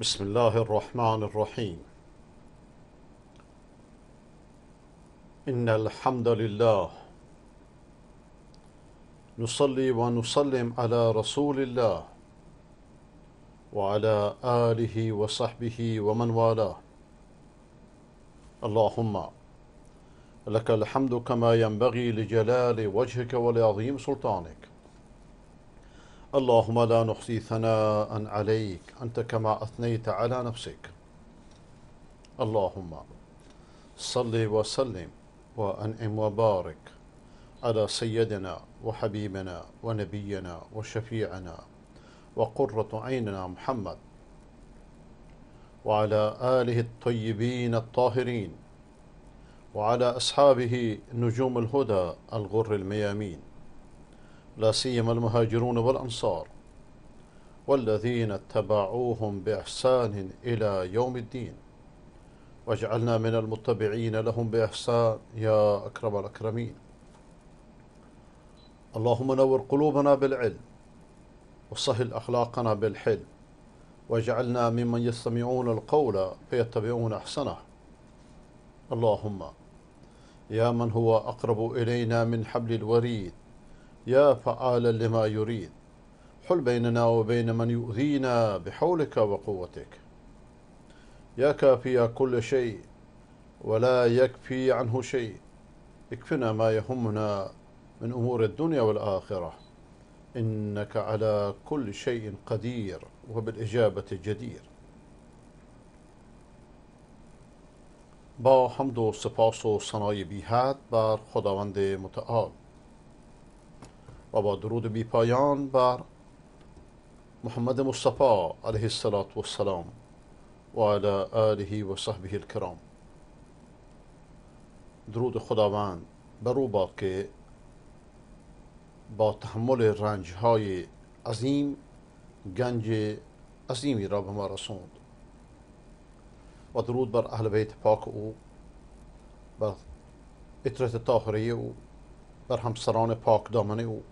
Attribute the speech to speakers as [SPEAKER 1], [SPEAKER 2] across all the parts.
[SPEAKER 1] بسم الله الرحمن الرحيم. إن الحمد لله. نصلي ونسلم على رسول الله وعلى آله وصحبه ومن والاه. اللهم لك الحمد كما ينبغي لجلال وجهك ولعظيم سلطانك. اللهم لا نحصي ثناء عليك. أنت كما أثنيت على نفسك. اللهم صل وسلم وأنعم وبارك على سيدنا وحبيبنا ونبينا وشفيعنا وقرة عيننا محمد وعلى آله الطيبين الطاهرين وعلى أصحابه نجوم الهدى الغر الميامين. لا سيما المهاجرون والأنصار والذين اتبعوهم بإحسان إلى يوم الدين. واجعلنا من المتبعين لهم بإحسان يا أكرم الأكرمين. اللهم نور قلوبنا بالعلم وسهل أخلاقنا بالحلم واجعلنا ممن يستمعون القول فيتبعون أحسنه. اللهم يا من هو أقرب إلينا من حبل الوريد يا فعالا لما يريد. حل بيننا وبين من يؤذينا بحولك وقوتك. يا كافي كل شيء ولا يكفي عنه شيء. اكفنا ما يهمنا من أمور الدنيا والآخرة. إنك على كل شيء قدير وبالإجابة جدير. با حمد و سپاس و ثنای بی حد بر خداوند متعال. و با درود بی پایان بر محمد مصطفی علیه السلام و علی آله و صحبه الکرام. درود خداوند بر او باد که با تحمل رنج های عظیم گنج عظیمی را به ما رسوند. و درود بر اهل بیت پاک او بر اطرت طاهره او بر همسران پاک دامن او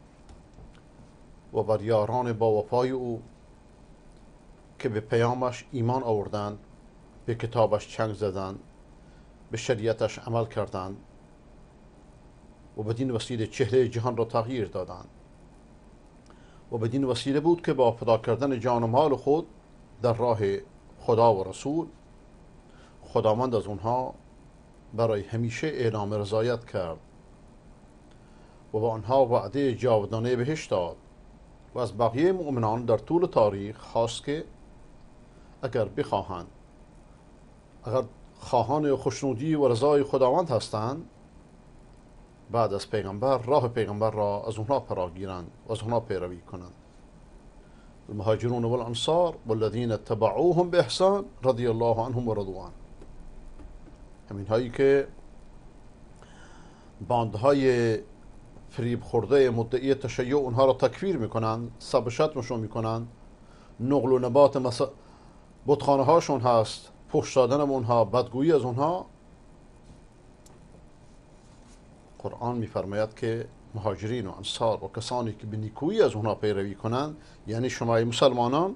[SPEAKER 1] و بر یاران با وفای او که به پیامش ایمان آوردند به کتابش چنگ زدند به شریعتش عمل کردند و بدین وسیله چهره جهان را تغییر دادند. و بدین وسیله بود که با فدا کردن جان و مال خود در راه خدا و رسول خداوند از اونها برای همیشه اعلام رضایت کرد و با آنها وعده جاودانه بهش داد. و از بقیه مؤمنان در طول تاریخ خواست که اگر بخواهند اگر خواهان خوشنودی و رضای خداوند هستند بعد از پیغمبر راه پیغمبر را از اونها پراگیرند و از اونها پیروی کنند. المهاجرون والانصار والذین اتبعوهم باحسان رضی الله عنهم و رضوان. همین هایی که باندهای فریب خورده مدعی تشیع اونها را تکفیر می‌کنند سب شتمشون می‌کنند. نقل و نبات مس... بتخانه هاشون هست پخش دادن اونها بدگویی از اونها. قرآن میفرماید که مهاجرین و انصار و کسانی که به نیکویی از اونها پیروی کنند یعنی شما مسلمانان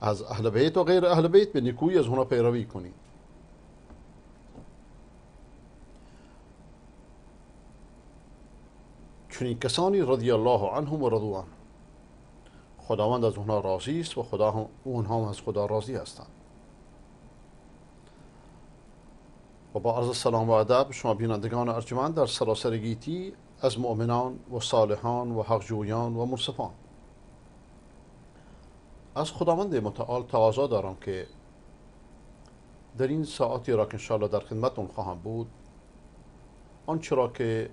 [SPEAKER 1] از اهل بیت و غیر اهل بیت به نیکویی از اونها پیروی کنید. چنین کسانی رضی الله عنهم و رضوان. خداوند از اونها راضی است و خدا هم اونها هم از خدا راضی هستند. و با عرض سلام و ادب شما بینندگان ارجمند در سراسر گیتی از مؤمنان و صالحان و حقجویان و منصفان. از خداوند متعال تقاضا دارم که در این ساعتی را که انشاءالله در خدمتون خواهم بود آنچه را که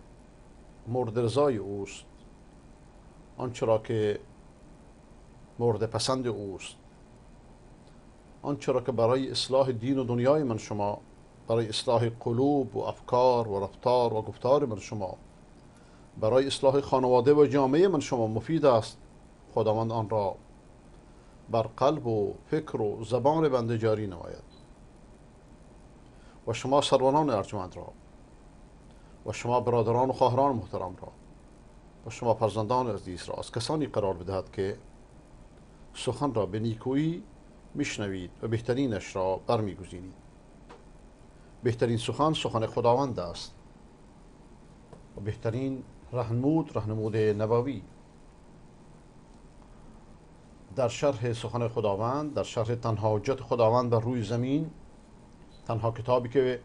[SPEAKER 1] مورد رضای اوست. آنچه را که مورد پسند اوست. آنچه را که برای اصلاح دین و دنیای من شما برای اصلاح قلوب و افکار و رفتار و گفتار من شما برای اصلاح خانواده و جامعه من شما مفید است خداوند آن را بر قلب و فکر و زبان بنده جاری نماید. و شما سروران ارجمند را و شما برادران و خواهران محترم را و شما فرزندان عزیز را از کسانی قرار بدهد که سخن را به نیکویی میشنوید و بهترینش را برمیگزینید. بهترین سخن سخن خداوند است. و بهترین رهنمود رهنمود نبوی. در شرح سخن خداوند در شرح تنها حجت خداوند بر روی زمین تنها کتابی که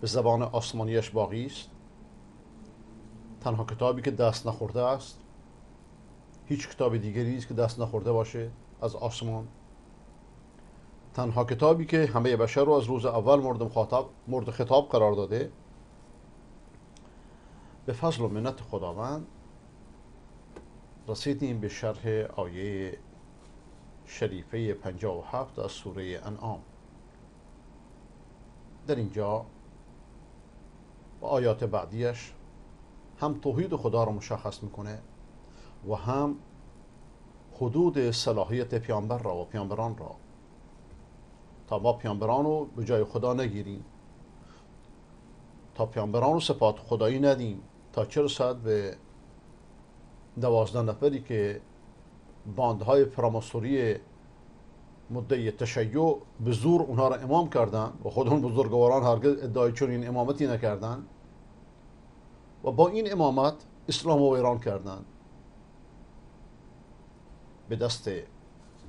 [SPEAKER 1] به زبان آسمانیش باقی است. تنها کتابی که دست نخورده است. هیچ کتاب دیگری است که دست نخورده باشه از آسمان. تنها کتابی که همه بشر رو از روز اول مورد مخاطب مورد خطاب قرار داده. به فضل و منت خداوند رسیدیم به شرح آیه شریفه 57 از سوره انعام. در اینجا آیات بعدیش هم توحید خدا رو مشخص می‌کنه و هم حدود صلاحیت پیامبر را و پیامبران را. تا ما پیامبران رو به جای خدا نگیریم تا پیامبران رو صفات خدایی ندیم تا چه رسد به دوازده نفری که باندهای فراماسوری مدعی تشیع به زور اونها را امام کردن و خود اون بزرگواران هرگز ادعای چنین امامتی نکردن. و با این امامت اسلام رو ایران کردند به دست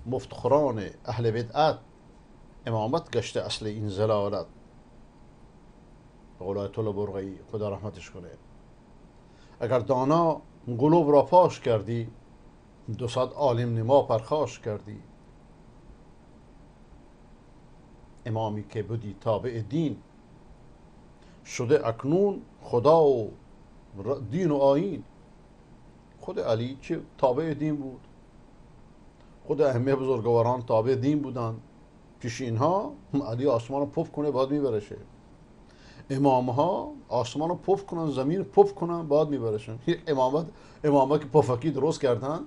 [SPEAKER 1] مفتخران اهل بدعت امامت گشته اصل این زلالت. به قول آیت برغی خدا رحمتش کنه. اگر دانا قلوب را پاش کردی دو صد عالم نما پرخاش کردی. امامی که بودی تابع دین شده اکنون خدا و دین و آین خود علی چه تابع دین بود. خود اهمه بزرگواران تابع دین بودند. پیش اینها علی آسمان رو پف کنه باید میبرشه. امام ها آسمان رو پف کنن زمین پف کنن باید میبرشن امامت امامت که پفکی درست کردن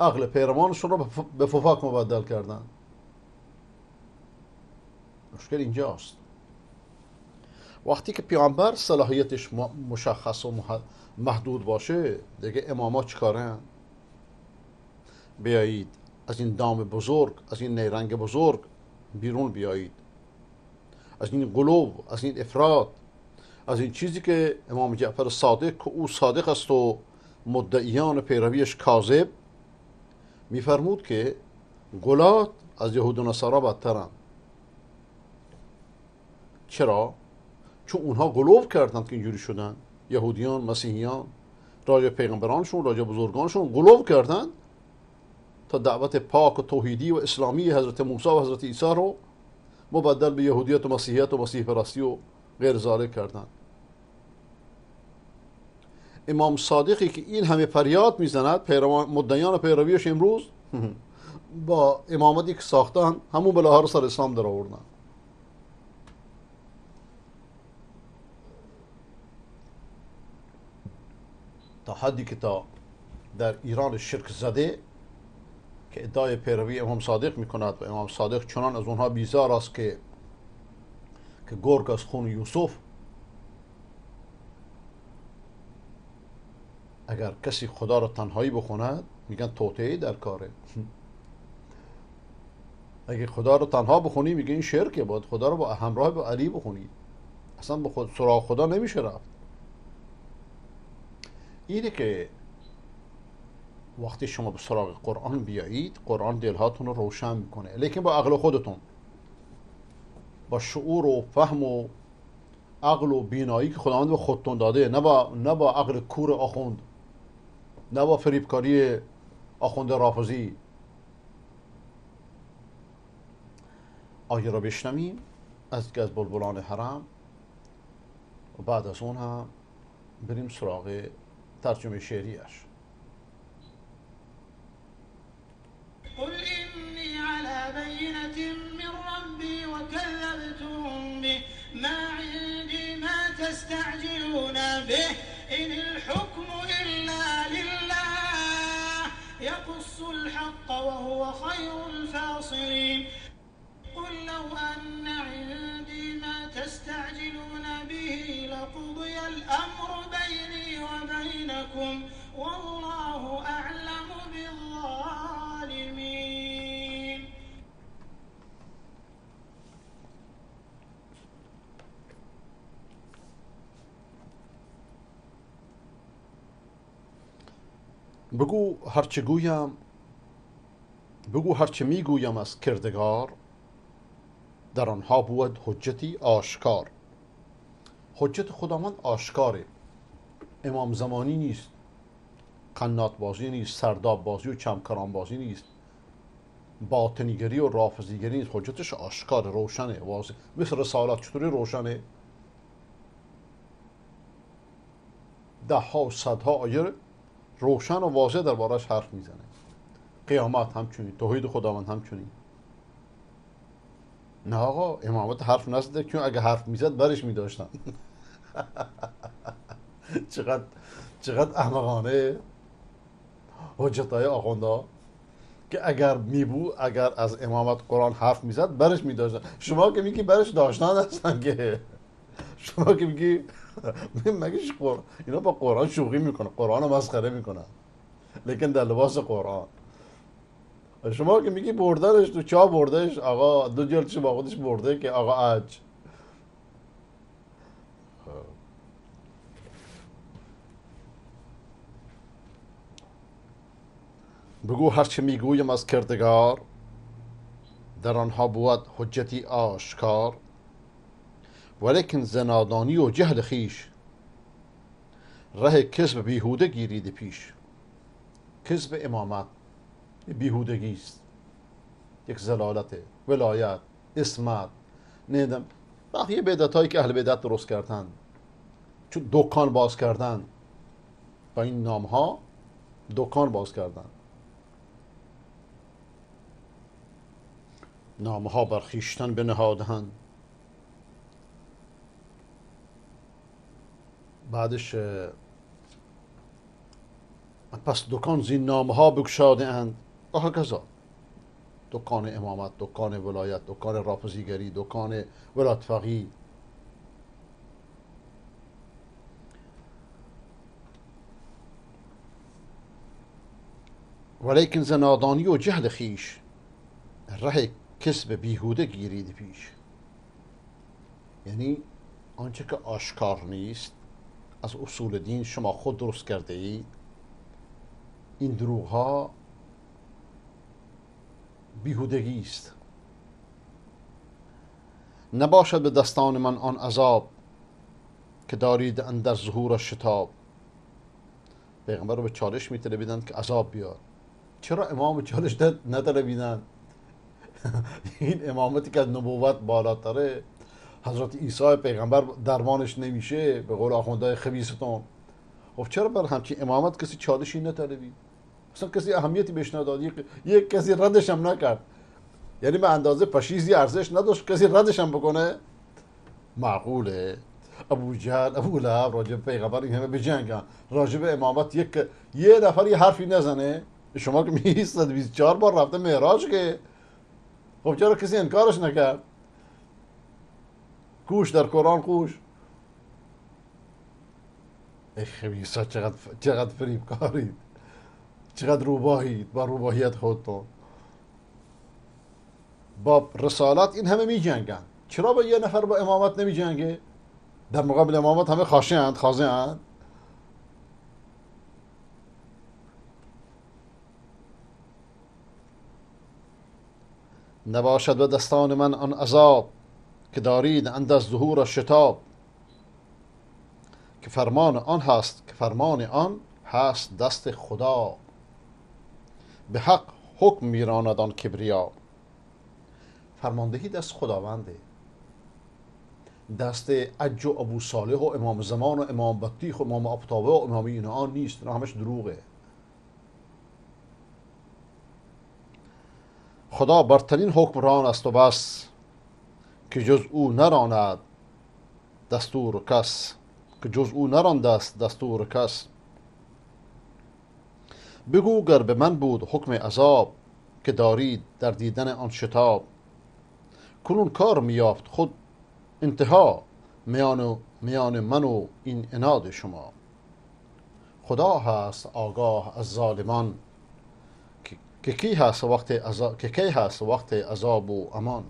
[SPEAKER 1] عقل پیروانشون رو به پفک مبدل کردن. مشکل اینجاست. وقتی که پیامبر صلاحیتش مشخص و محدود باشه دیگه امامات چیکارن بیایید. از این دام بزرگ از این نیرنگ بزرگ بیرون بیایید. از این قلوب از این افراد. از این چیزی که امام جعفر صادق او صادق است و مدعیان پیرویش کاذب میفرمود که گلات از یهود و نصارا بدترن. چرا؟ چون اونها گلوب کردند که اینجوری شدن. یهودیان مسیحیان راجع پیغمبرانشون راجع بزرگانشون گلوب کردند تا دعوت پاک و توحیدی و اسلامی حضرت موسی و حضرت عیسی رو مبدل به یهودیت و مسیحیت و مسیح پرستی و غیر ذالک کردند. امام صادقی که این همه فریاد می‌زند مدعیان پیرویش امروز با امامتی که ساختن همون بلاها سر اسلام در آوردن تا حدی که تا در ایران شرک زده که ادعای پیروی امام صادق می‌کند و امام صادق چنان از اونها بیزار است که که گرگ از خون یوسف اگر کسی خدا را تنهایی بخوند میگن توطعه در کاره. اگه خدا رو تنها بخونی میگه این شرکه باید خدا رو با همراه با علی بخونید اصلا به خود سراغ خدا نمیشه رفت. اینه که وقتی شما به سراغ قرآن بیایید قرآن دلهاتون رو روشن می‌کنه. لیکن با عقل خودتون با شعور و فهم و عقل و بینایی که خداوند به خودتون داده نه با, نه با عقل کور آخوند نه با فریبکاری آخوند رافضی. آیه را بشنویم از از بلبلان حرم و بعد از اون هم بریم سراغ ترجمه شعریش.
[SPEAKER 2] قل إني على بينة من ربي وكذبتم به. ما عندي ما تستعجلون به. إن الحكم إلا لله. يقص الحق وهو خير الفاصلين. قل لو أن عندي ما تستعجلون به لقضي الأمر بيني ربكم والله أعلم بالظالمين
[SPEAKER 1] بگو هرچه گویم بگو هرچه می‌گویم از کردگار در آنها بود حجتی آشکار. حجت خداوند آشکاره. امام زمانی نیست. قنات بازی نیست سرداب بازی و چمکران بازی نیست. باطنیگری و رافضیگری نیست. حجتش آشکار روشنه. واضح. مثل رسالت چطوری روشنه؟ ده ها و صدها آیه روشن و واضح دربارش حرف می‌زنه. قیامت همچنین توحید خداوند همچنین. نه آقا امامت حرف نزده چون اگه حرف می‌زد برش میداشتن. چقدر چقدر احمقانه حجت های آخونده که اگر میبو اگر از امامت قرآن حرف می‌زد برش میداشتن. شما که میگی برش داشتن هستن که. شما که میگی مگه اینا با قرآن شوخی می‌کنه قرآن رو مسخره می‌کنن. لیکن در لباس قرآن. شما که میگی بردنش تو چا بردش؟ آقا دو جلدش با خودش برده که آقا اج. بگو هرچه می‌گویم از کردگار در آنها بود حجتی آشکار. ولیکن زنادانی و جهل خیش ره کسب بیهوده گیرید پیش. کسب امامت بیهودگی است. یک زلالت ولایت اسمت نیدم بقیه بدت هایی که اهل بدت درست کردن چون دکان باز کردن. با این نام ها دکان باز کردن. نام ها بر خیشتن بعدش پس دکان زین نامه ها بگشاده اند و هکذا دکان امامت دکان ولایت دکان رافضیگری دکان ولایت ولیکن زنادانی و جهل خیش ره کسب بیهوده گیرید پیش. یعنی آنچه که آشکار نیست از اصول دین شما خود درست کرده اید. این دروغ ها بیهودگی است. نباشد به دستان من آن عذاب که دارید اندر ظهور شتاب. پیغمبر رو به چالش میطلبیدن که عذاب بیاد چرا امام چالش نطلبیدن این امامتی که نبوت بالاتره حضرت عیسی پیغمبر درمانش نمیشه به قول آخونده خبیستون خب چرا بر همچین امامت کسی چالشی نطلبید اصلا کسی اهمیتی بهش نداد یک کسی ردش هم نکرد. یعنی به اندازه پشیزی ارزش نداشت کسی ردش هم بکنه؟ معقوله. ابو جهل ابو لهب راجب پیغمبر این همه بجنگن. راجب امامت یک یه نفر یه حرفی نزنه. شما که میستد 24 بار رفته معراج که خب چرا کسی انکارش نکرد؟ کوش در قرآن کوش. ای خبیسا چقدر چقدر فریب کارید چقدر روباهید. با روباهیت خودتون. با رسالت این همه می جنگن چرا با یه نفر با امامت نمی جنگه در مقابل امامت همه خاشه اند نباشد به دستان من آن عذاب که دارید اند از ظهور شتاب. که فرمان آن هست که فرمان آن هست دست خدا. به حق حکم میراند آن کبریا. فرماندهی دست خداونده. دست عج و ابو صالح و امام زمان و امام بطیخ و امام ابتابه و امام این آن نیست نه همش دروغه. خدا برترین حکمران است و بس که جز او نراند دستور کس که جز او نراند است دستور کس. بگو گر به من بود حکم عذاب که دارید در دیدن آن شتاب. کنون کار میافت خود انتها میان, میان من و این اناد شما. خدا هست آگاه از ظالمان. که کی هست وقت عذاب که کی هست وقت عذاب و امان؟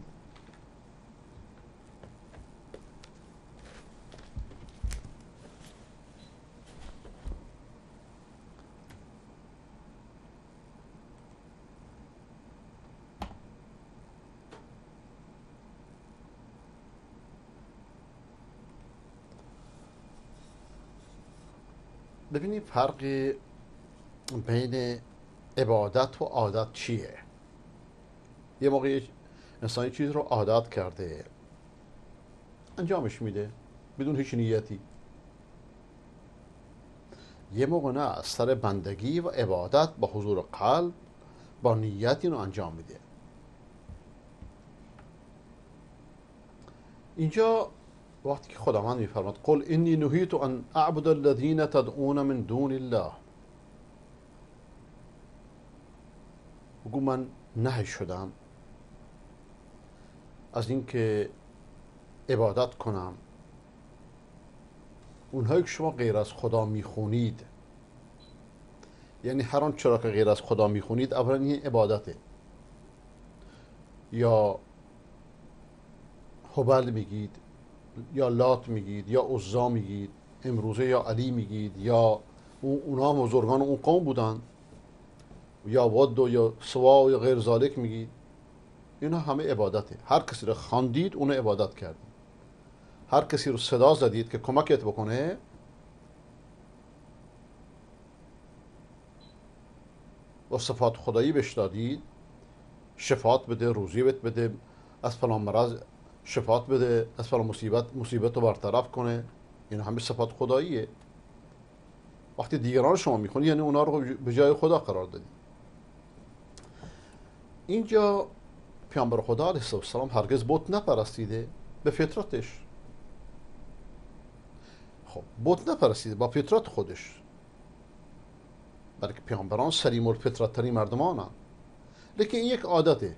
[SPEAKER 1] ببینید فرق بین عبادت و عادت چیه؟ یه موقع انسان چیز رو عادت کرده. انجامش میده بدون هیچ نیتی. یه موقع نه سر بندگی و عبادت با حضور قلب با نیت رو انجام میده. اینجا وقتی که خداوند میفرماد قل انی نهیت ان اعبد الذین تدعون من دون الله. بگو من نهی شدم. از اینکه عبادت کنم. اونهایی که شما غیر از خدا می‌خونید. یعنی هر آن چرا که غیر از خدا می‌خونید اولا این عبادته. یا هبل میگید یا لات میگید یا عزا میگید امروزه یا علی میگید یا اونا بزرگان اون قوم بودن. یا ود و یا سوا یا غیر ذالک میگید اینا همه عبادته. هر کسی رو خواندید اونو عبادت کردید هر کسی رو صدا زدید که کمکت بکنه و صفات خدایی بهش دادید شفات بده روزی بهت بده از فلان مرض شفات بده از فلان مصیبت مصیبت رو برطرف کنه. این همه صفات خداییه. وقتی دیگران شما می‌خونی یعنی اونا رو به جای خدا قرار دادی. اینجا پیامبر خدا علیه السلام هرگز بت نپرستیده به فطرتش. خب بت نپرستیده با فطرت خودش. بلکه پیامبران سلیم الفطرت ترین مردمان لیکن این یک عادته.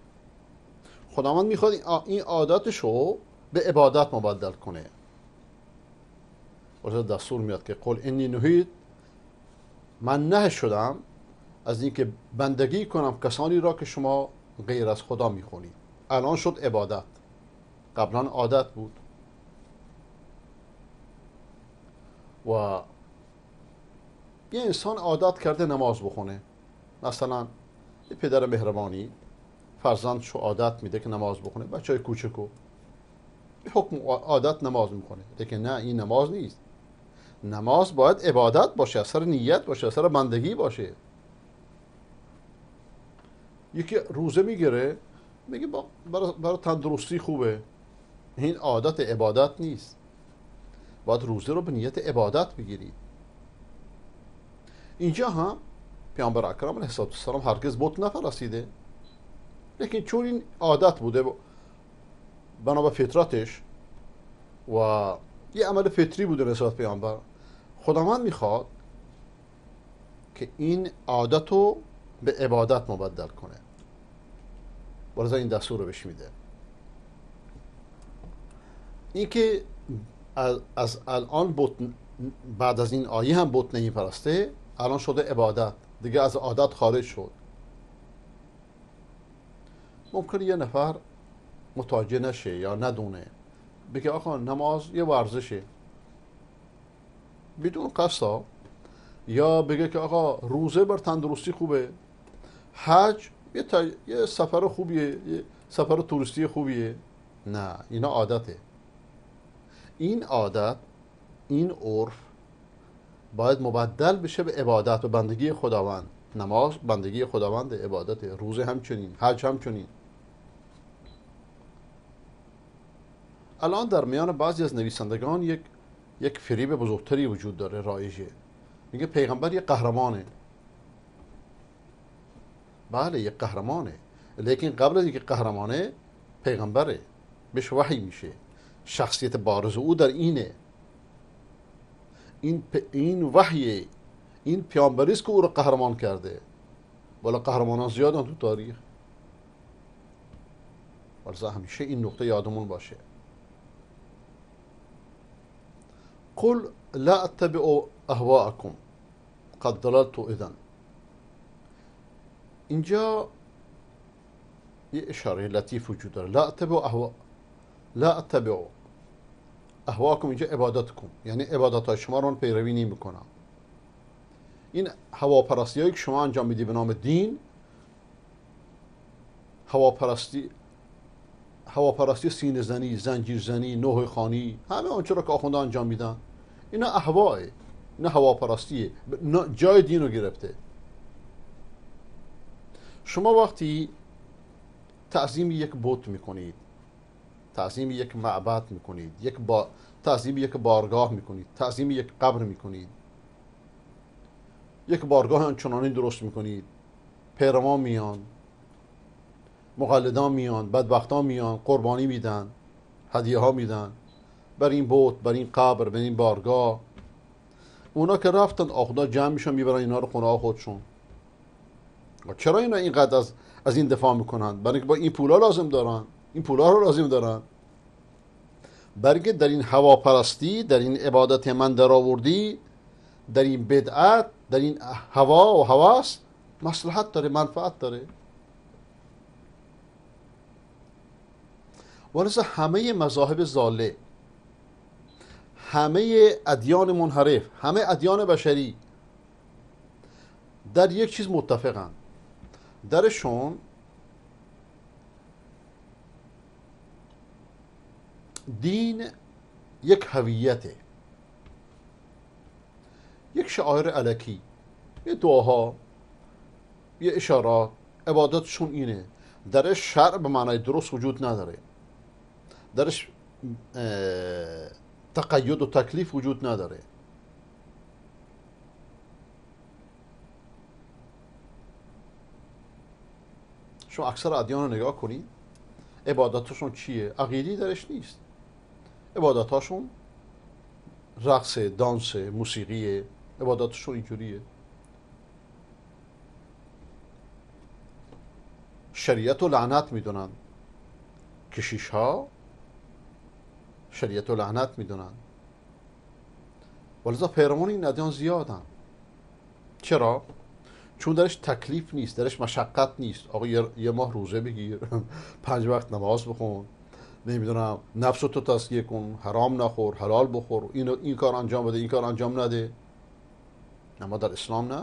[SPEAKER 1] خداوند می‌خواد این عادتش رو به عبادت مبدل کنه. واسه دستور میاد که قول اینی نهید من نه شدم از اینکه بندگی کنم کسانی را که شما غیر از خدا می‌خونید الان شد عبادت. قبلا عادت بود. و یه انسان عادت کرده نماز بخونه. مثلا یه پدر مهربانی فرزندشو عادت میده که نماز بخونه. بچه های کوچکو. به حکم عادت نماز می‌کنه لیکن نه این نماز نیست. نماز باید عبادت باشه اثر نیت باشه اثر بندگی باشه. یکی روزه می‌گیره میگه برای, برای تندرستی خوبه. این عادت عبادت نیست. باید روزه رو به نیت عبادت بگیرید اینجا هم پیامبر اکرم علیه السلام هرگز بت نفرستیده لیکن چون این عادت بوده بنا به فطرتش و یه عمل فطری بوده نسبت پیامبر خداوند می‌خواد که این عادت رو به عبادت مبدل کنه. ولذا این دستور رو بهش میده. این که از الان بوت بعد از این آیه هم بت نمیپرسته الان شده عبادت. دیگه از عادت خارج شد. ممکن یه نفر متوجه نشه یا ندونه. بگه آقا نماز یه ورزشه. بدون قصد. یا بگه که آقا روزه بر تندرستی خوبه. حج یه, یه سفر خوبیه یه سفر توریستی خوبیه. نه اینا عادته. این عادت این عرف باید مبدل بشه به عبادت و بندگی خداوند. نماز بندگی خداوند عبادت روزه همچنین حج همچنین. الان در میان بعضی از نویسندگان یک یک فریب بزرگتری وجود داره رایجه. میگه پیغمبر یک قهرمانه. بله یک قهرمانه. لیکن قبل از اینکه قهرمانه پیغمبره. بهش وحی میشه. شخصیت بارز او در اینه. این این وحی این پیامبری است که او رو قهرمان کرده. ولی قهرمانان زیادن تو تاریخ. ولذا همیشه این نقطه یادمون باشه. قل لا اتبع اهواءكم قد ضللت اذا اینجا یه اشاره لطیف وجود داره. لا اتبع اهوا لا اتبع اهواکم اینجا عبادتکم. یعنی عبادت های شما رو پیروی نمی کنم این هواپرستی هایی که شما انجام میدی به نام دین هواپرستی هواپرستی سینه زنی زنجیر زنی نوح خانی همه آنچه را که آخونده انجام میدن. اینا اهواه نه هواپرستیه. جای دین رو گرفته. شما وقتی تعظیم یک بوت می‌کنید تعظیم یک معبد می‌کنید یک با تعظیم یک بارگاه می‌کنید تعظیم یک قبر می‌کنید یک بارگاه آنچنانی درست می‌کنید پیروان میان مقلدان میان بدبختان میان قربانی میدن هدیه ها میدن بر این بوت بر این قبر بر این بارگاه اونا که رفتن آخدا جمع میشن می‌برن اینا رو خونه خودشون. چرا اینا اینقدر از از این دفاع می‌کنن؟ برای اینکه با این پولا لازم دارن. این پولا رو لازم دارن. برگه در این هواپرستی در این عبادت من در آوردی در این بدعت در این هوا و هواس مصلحت داره منفعت داره. ولذا همه مذاهب زاله همه ادیان منحرف همه ادیان بشری در یک چیز متفقن. درشون دین یک هویته. یک شعائر علکی. یه دعاها یه اشارات عبادتشون اینه. درش شرع به معنای درست وجود نداره. درش تقید و تکلیف وجود نداره. شما اکثر ادیان رو نگاه کنید عبادتشون چیه؟ عقیدی درش نیست. عبادتاشون رقص دانس موسیقی عبادتشون اینجوریه. شریعت و لعنت می‌دونن. کشیش ها شریعت و لعنت می‌دونن. ولذا پیروان این ادیان زیادن. چرا؟ چون درش تکلیف نیست درش مشقت نیست. آقا یه ماه روزه بگیر پنج وقت نماز بخون. نمی‌دونم نفس تو تسکیه کن حرام نخور حلال بخور. این, این کار انجام بده این کار انجام نده. اما در اسلام نه.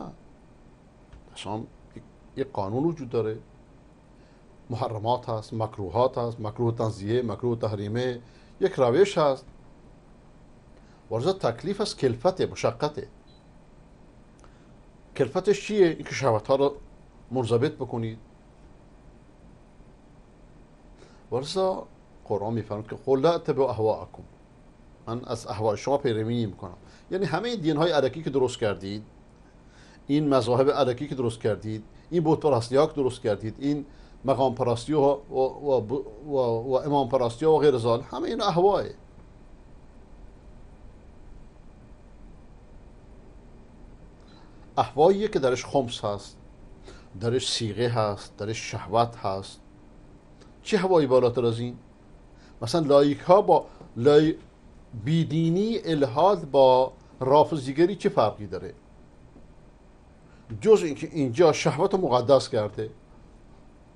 [SPEAKER 1] اسلام یک قانون وجود داره. محرمات هست مکروهات هست. مکروه تنزیه مکروه تحریمه. یک روش هست. ورزا تکلیف از کلفت مشقته. کلفتش چیه؟ اینکه شهوت ها رو مرزبط بکنید. ورزا قرآن میفرماید که قل لا تبع اهواءکم. من از اهواء شما پیروی می‌کنم یعنی همه دین های علکی که درست کردید این مذاهب علکی که درست کردید این بت پرستی ها که درست کردید این مقام پرستی و, و, و, و, امام پرستی و غیر ذالک همه این اهواه احواییه که درش خمس هست درش سیغه هست درش شهوت هست. چه هوایی بالاتر از این؟ مثلا لایک ها با لای بیدینی الهاد با رافضیگری چه فرقی داره؟ جز اینکه اینجا شهوت مقدس کرده.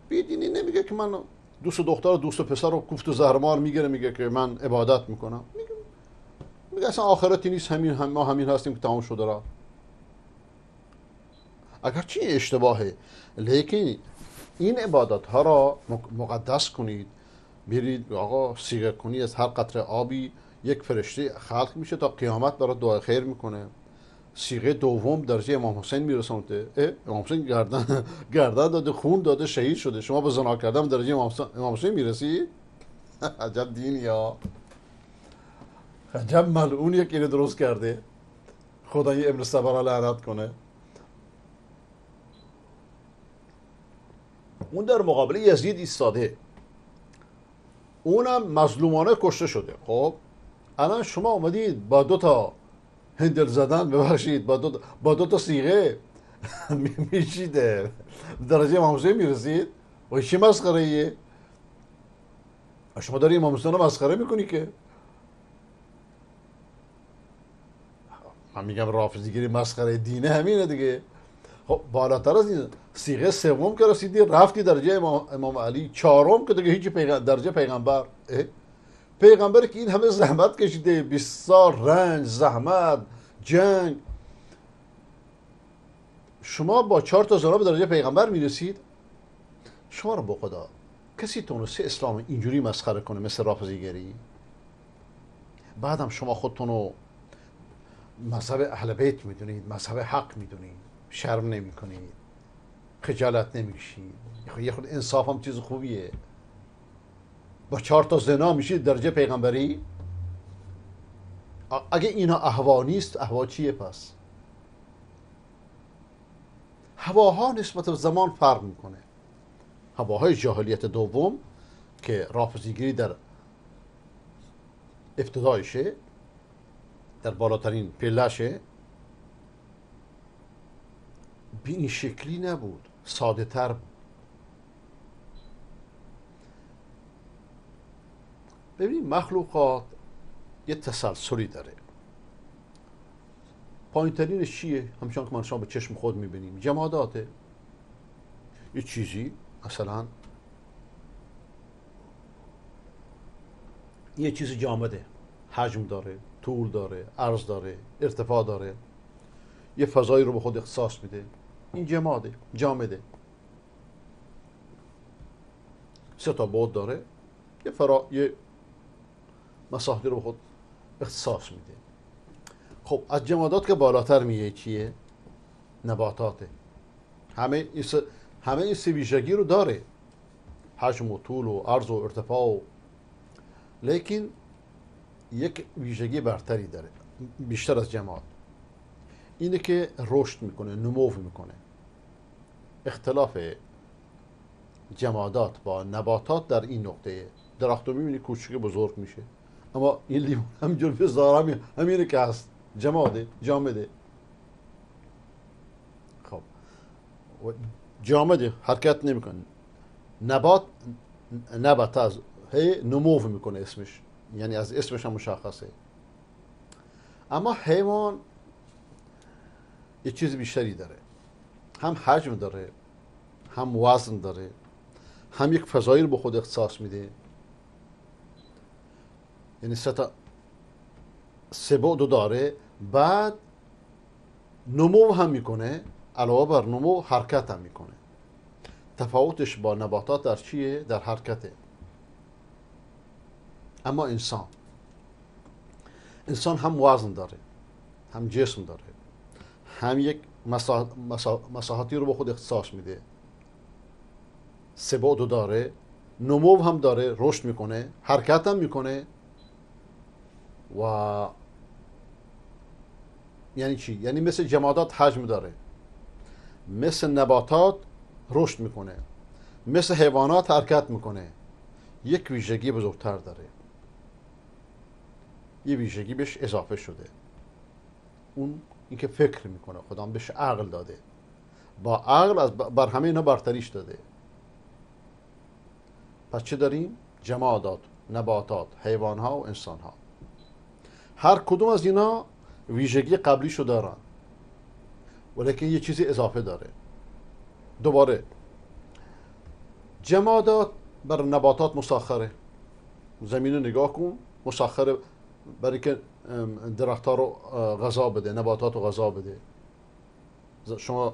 [SPEAKER 1] بیدینی نمیگه که من دوست دختر و دوست پسر رو کوفت و زهرمار می‌گیره میگه که من عبادت می‌کنم. میگه میگه اصلا آخرتی نیست همین هم ما همین هستیم که تمام شده را. اگر چی اشتباهه لیکن این عبادت ها را مقدس کنید. برید آقا سیغه کنی از هر قطره آبی یک فرشته خلق میشه تا قیامت برای دعای خیر می‌کنه. سیغه دوم درجه امام حسین میرسونده. امام حسین گردن گردن داده خون داده شهید شده. شما به زنا درجه امام حسین می‌رسید عجب دین یا عجب ملعونیه اینو درست کرده. خدای ابن صبر لعنت کنه. اون در مقابل یزید ایستاده اونم مظلومانه کشته شده. خب الان شما اومدید با دو تا هندل زدن ببخشید با دو, با دو تا سیغه میشیده درجه امام حسین می‌رسید؟ و چی مسخره ایه شما داری امام حسین رو مسخره می‌کنی که؟ من میگم رافضیگیری مسخره دینه همینه دیگه. خب بالاتر از این سیغه سوم که رسیدی رفتی درجه امام, امام علی چهارم که دیگه هیچ پیغم... درجه پیغمبر پیغمبر که این همه زحمت کشیده 20 سال رنج زحمت جنگ. شما با چهار تا زنا به درجه پیغمبر می‌رسید؟ شما رو با خدا کسی تونسته اسلام اینجوری مسخره کنه مثل رافضیگری بعدم شما خودتون رو مذهب اهل بیت می‌دونید مذهب حق می‌دونید. شرم نمی کنید خجالت نمی‌کشید یه خود انصاف هم چیز خوبیه. با چهار تا زنا میشید درجه پیغمبری؟ اگه اینا احوا نیست احوا چیه پس؟ هواها نسبت به زمان فرق می‌کنه. هواهای جاهلیت دوم که رافضیگیری در ابتدایشه در بالاترین پلشه به این شکلی نبود. ساده تر بود. ببینید مخلوقات یه تسلسلی داره. پایین ترینش چیه؟ همچنان که من شما به چشم خود می‌بینیم. جماداته. یه چیزی مثلا یه چیز جامده. حجم داره طول داره عرض داره ارتفاع داره. یه فضایی رو به خود اختصاص میده. این جماده جامده. سه تا بود داره. یه فرا یه مساحتی رو به خود اختصاص میده. خب از جمادات که بالاتر میگه چیه؟ نباتاته. همه این همه این سه ویژگی رو داره. حجم و طول و عرض و ارتفاع و لیکن یک ویژگی برتری داره. بیشتر از جماد. اینه که رشد می‌کنه نمو می‌کنه. اختلاف جمادات با نباتات در این نقطه درخت رو می‌بینی کوچک بزرگ میشه. اما این لیمون همینجور به همینه که هست. جماده جامده. خب. جامده حرکت نمی‌کنه. نبات نبات از هی نمو می‌کنه اسمش. یعنی از اسمش هم مشخصه. اما حیوان یه چیز بیشتری داره. هم حجم داره هم وزن داره هم یک فضایی رو به خود اختصاص میده. یعنی سه سه داره. بعد نمو هم می‌کنه علاوه بر نمو حرکت هم می‌کنه. تفاوتش با نباتات در چیه؟ در حرکته. اما انسان. انسان هم وزن داره هم جسم داره. هم یک مساحتی رو به خود اختصاص میده. سه داره نمو هم داره رشد می‌کنه حرکت هم می‌کنه. و یعنی چی؟ یعنی مثل جمادات حجم داره. مثل نباتات رشد می‌کنه. مثل حیوانات حرکت می‌کنه. یک ویژگی بزرگتر داره. یه ویژگی بهش اضافه شده. اون اینکه فکر می‌کنه. خدا بهش عقل داده. با عقل از بر همه اینا برتریش داده. پس چه داریم؟ جمادات، نباتات، حیوانها و انسانها. هر کدوم از اینا ویژگی قبلیشو دارن. ولیکن یه چیزی اضافه داره. دوباره. جمادات بر نباتات مسخره. زمین رو نگاه کن. مسخره برای که درخت ها رو غذا بده نباتات رو غذا بده. شما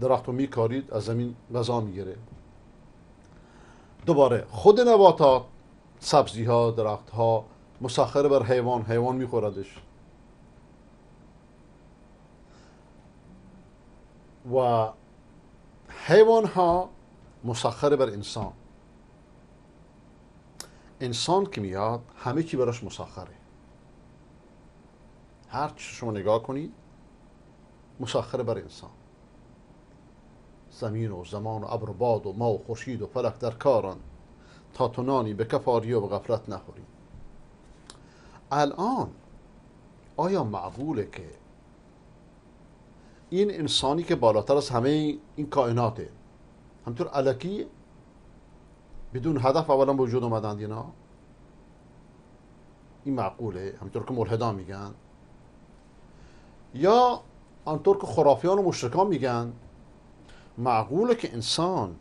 [SPEAKER 1] درخت رو میکارید از زمین غذا می‌گیره. دوباره خود نباتات سبزی ها درخت ها مسخره بر حیوان حیوان میخوردش. و حیوان ها مسخره بر انسان. انسان که میاد همه چی براش مسخره. هر چی شما نگاه کنید مسخره بر انسان. زمین و زمان و ابر و باد و ما و خورشید و فلک در کاران تا تنانی به کفاری و به غفلت نخوری. الان آیا معقوله که این انسانی که بالاتر از همه این کائناته همطور علکی بدون هدف اولا وجود اومدند اینا؟ این معقوله؟ همینطور که ملحدان میگن؟ یا آنطور که خرافیان و مشرکان میگن معقوله که انسان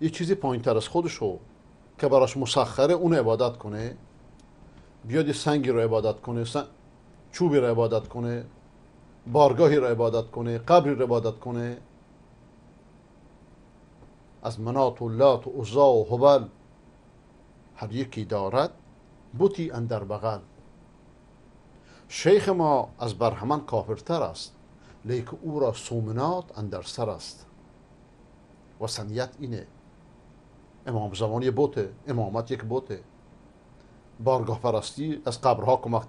[SPEAKER 1] یه چیزی پایین تر از خودشو که براش مسخره اون عبادت کنه بیاد یه سنگی رو عبادت کنه چوبی رو عبادت کنه بارگاهی رو عبادت کنه قبری رو عبادت کنه از منات و لات و عزا و هبل هر یکی دارد بوتی اندر بغل. شیخ ما از برهمن کافرتر است. لیک او را سومنات اندر سر است. و سنیت اینه. امام زمان یه بوته امامت یک بوته. بارگاه پرستی از قبرها کمک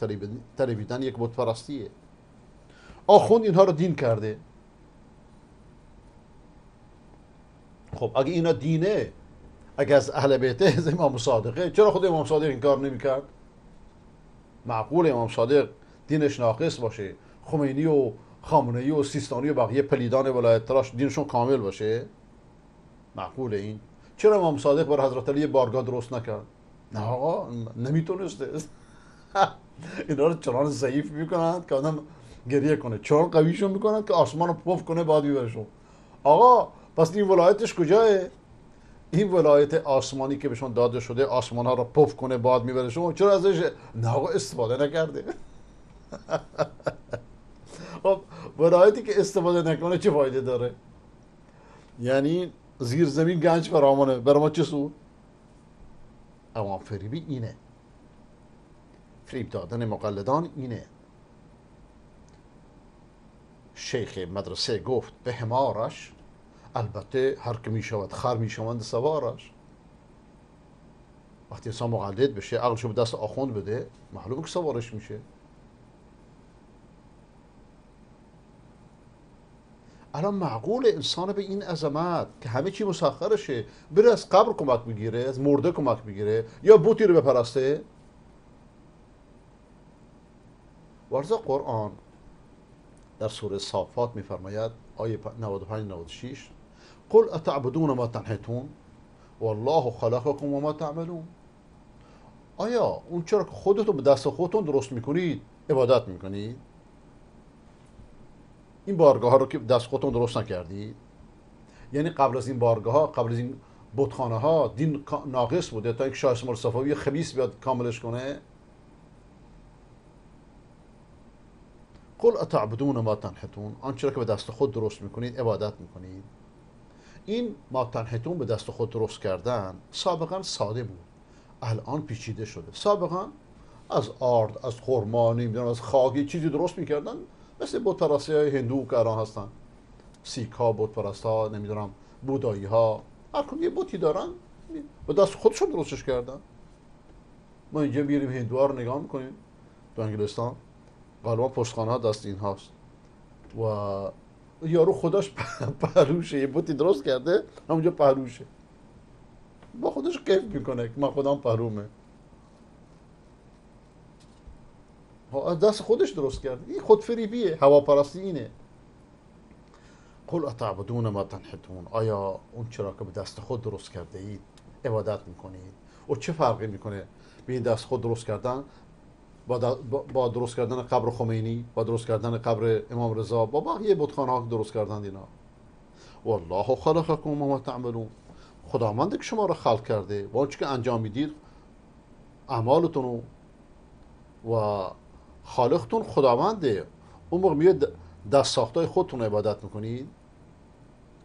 [SPEAKER 1] تریبیدن یک بوت پرستیه. آخوند اینها رو دین کرده. خب اگه اینا دینه اگه از اهل بیته از امام صادقه چرا خود امام صادق این کار نمی‌کرد؟ معقول امام صادق دینش ناقص باشه خمینی و خامنه‌ای و سیستانی و بقیه پلیدان ولایت تراش دینشون کامل باشه؟ معقول این؟ چرا امام صادق بر حضرت علی بارگاه درست نکرد؟ نه آقا نمی‌تونسته. اینا رو چنان ضعیف می‌کنند که آدم گریه کنه. چون قویشون می‌کنند که آسمان رو پف کنه بعد میبرشون. آقا پس این ولایتش کجاه این ولایت آسمانی که بهشون داده شده آسمان ها رو پف کنه بعد می‌بره شما چرا ازش؟ نه آقا استفاده نکرده. خب ولایتی که استفاده نکنه چه فایده داره؟ یعنی زیر زمین گنج فرامانه برای ما چه سود؟ اوام فریبی اینه. فریب دادن مقلدان اینه. شیخ مدرسه گفت به همارش البته هر که می شود خر می شوند سوارش. وقتی انسان مقلد بشه عقلشو به دست آخوند بده معلومه که سوارش میشه. الان معقول انسان به این عظمت که همه چی مسخرشه بره از قبر کمک بگیره از مرده کمک بگیره یا بوتی رو بپرسته؟ ورزا قرآن در سوره صافات میفرماید آیه 95 96 قل اتعبدون ما تنحتون والله خلقكم و ما تعملون. آیا اون چرا که خودتون به دست خودتون درست می‌کنید عبادت می‌کنید؟ این بارگاه ها رو که دست خودتون درست نکردید یعنی قبل از این بارگاه ها قبل از این بتخانه ها دین ناقص بوده تا یک شاه اسمال صفاوی خبیس بیاد کاملش کنه؟ قل اتعبدون ما تنحتون. آنچه که به دست خود درست می‌کنید عبادت می‌کنید. این ما تنحتون به دست خود درست کردن سابقا ساده بود. الان پیچیده شده. سابقا از آرد از خرما نمی‌دونم از خاک چیزی درست می‌کردن. مثل پرستی های هندو که الان هستن. سیک ها پرست ها نمی‌دونم بودایی ها هر کم یه بوتی دارن. به دست خودشون درستش کردن. ما اینجا میریم هندوها رو نگاه می‌کنیم. تو انگلستان. غالبا پشتخانه ها دست این هاست. و یارو خودش پهلوشه. یه بوتی درست کرده همونجا پهلوشه. با خودش کیف می‌کنه که من خودم پهلومه. دست خودش درست کرده این خود فریبیه هواپرستی اینه. قل اتعبدون ما تنحتون. آیا اون چرا که به دست خود درست کرده اید عبادت می‌کنید؟ و چه فرقی می‌کنه به این دست خود درست کردن؟ با, درست کردن قبر خمینی با درست کردن قبر امام رضا با بقیه بتخانه ها درست کردن اینا. والله خلقکم ما تعملون. خداوند که شما را خلق کرده. با که انجام می‌دید اعمالتون و خالقتون خداونده. اون موقع میگه دست ساختای خودتون عبادت می‌کنید؟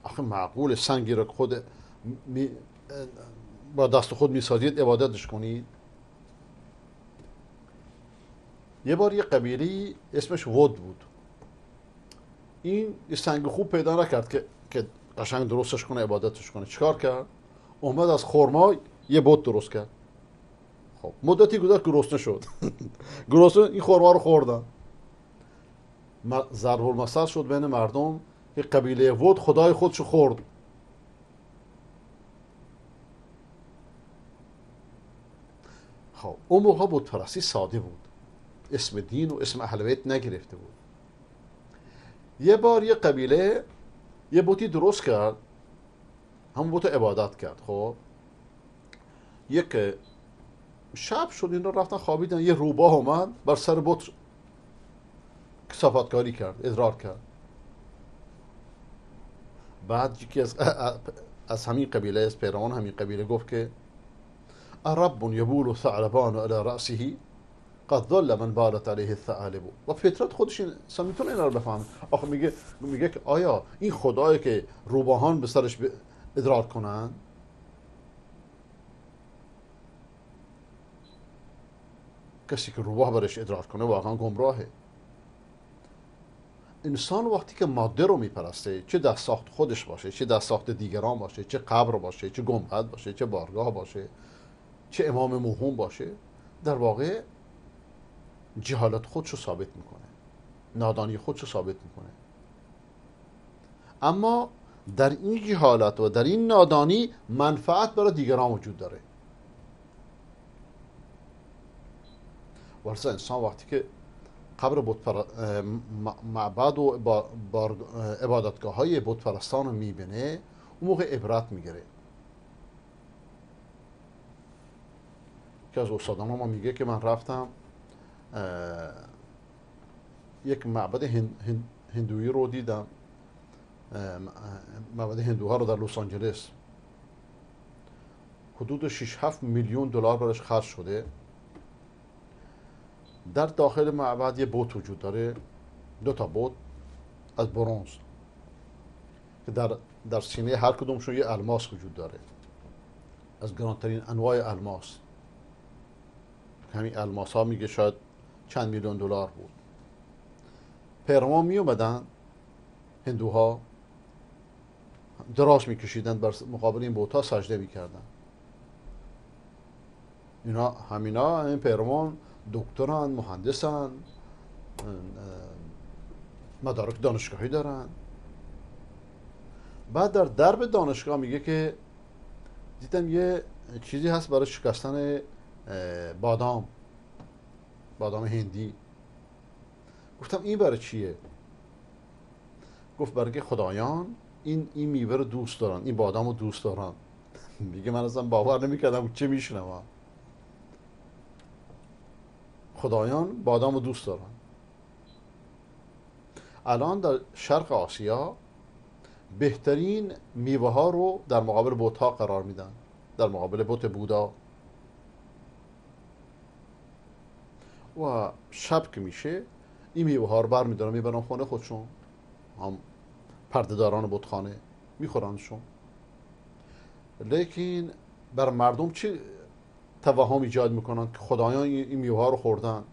[SPEAKER 1] آخه معقول سنگی را خود با دست خود می‌سازید عبادتش کنید؟ یه بار یه قبیله اسمش ود بود. این یه سنگ خوب پیدا نکرد که که قشنگ درستش کنه عبادتش کنه. چیکار کرد؟ اومد از خرما یه بت درست کرد. خب مدتی گذشت گرسنه شد. گرسنه این خرما رو خوردن. ضرب المثل شد بین مردم. که قبیله ود خدای خودشو خورد. خب اون موقع بود پرستی ساده بود. اسم دین و اسم اهل بیت نگرفته بود. یه بار یه قبیله یه بوتی درست کرد. همون بوت عبادت کرد خب. یک شب شد این رو رفتن خوابیدن یه روباه اومد بر سر بوت کسافتکاری کرد ادرار کرد. بعد یکی از از همین قبیله از پیروان همین قبیله گفت که رب یبول ثعلبان على رأسه قد ظل من بالت علیه الثعالب. و فطرت خودش انسان می‌تونه اینا رو بفهمه. آخه میگه میگه که آیا این خدایی که روباهان به سرش ادراک کنن؟ کسی که روباه برش ادراک کنه واقعا گمراهه. انسان وقتی که ماده رو میپرسته چه در ساخت خودش باشه چه در ساخت دیگران باشه چه قبر باشه چه گنبد باشه چه بارگاه باشه چه امام موهوم باشه در واقع جهالت خودش رو ثابت می‌کنه. نادانی خودش رو ثابت می‌کنه. اما در این جهالت و در این نادانی منفعت برای دیگران وجود داره. ورسه انسان وقتی که قبر بت معبد و عبادتگاه های پرستان رو می‌بینه اون موقع عبرت می‌گیره. که از استادان ما میگه که من رفتم یک معبد هندویی رو دیدم. معبد هندوها رو در لس آنجلس. حدود 6 7 میلیون دلار برش خرج شده. در داخل معبد یه بوت وجود داره. دو تا بوت از برونز که در در سینه هر کدومشون یه الماس وجود داره. از گرانترین انواع الماس. همین الماس ها میگه شاید چند میلیون دلار بود. پیرما می اومدن هندوها دراز میکشیدن بر مقابل این بوتا سجده می‌کردن. اینا همینا این پیروان دکتران مهندسن مدارک دانشگاهی دارن. بعد در درب دانشگاه میگه که دیدم یه چیزی هست برای شکستن بادام. بادام هندی. گفتم این برای چیه؟ گفت برای خدایان این این میوه رو دوست دارن این بادام رو دوست دارن. میگه من اصلا باور نمی‌کردم چه میشنوم. خدایان بادام رو دوست دارن. الان در شرق آسیا بهترین میوه ها رو در مقابل بوت ها قرار میدن. در مقابل بوت بودا. و شب که میشه این میوه ها رو بر میدارن می‌برن خونه خودشون. هم پردهداران بتخانه میخورنشون لیکن بر مردم چه توهم ایجاد می‌کنن که خدایان این میوه ها رو خوردن.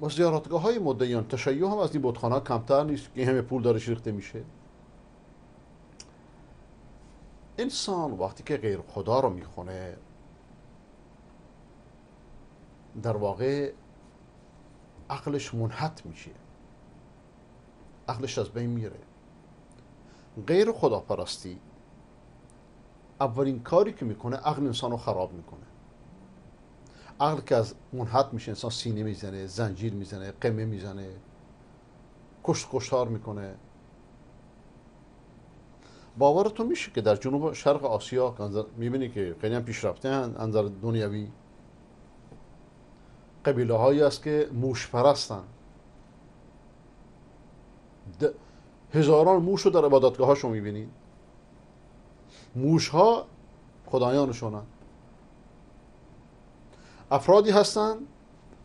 [SPEAKER 1] با زیارتگاه های مدعیان تشیع هم از این بتخانه کمتر نیست که همه پول داره ریخته میشه. انسان وقتی که غیر خدا رو می‌خونه در واقع عقلش منحت میشه. عقلش از بین میره. غیر خداپرستی اولین کاری که می‌کنه عقل انسان رو خراب می‌کنه. عقل که از منحت میشه انسان سینه می‌زنه زنجیر می‌زنه قمه می‌زنه کشت کشتار می‌کنه. باورتون میشه که در جنوب شرق آسیا می‌بینی که خیلی هم پیشرفته انظر دنیاوی. قبیله هایی است که موش پرستن هزاران موش رو در عبادتگاه هاشون می‌بینید موش ها افرادی هستن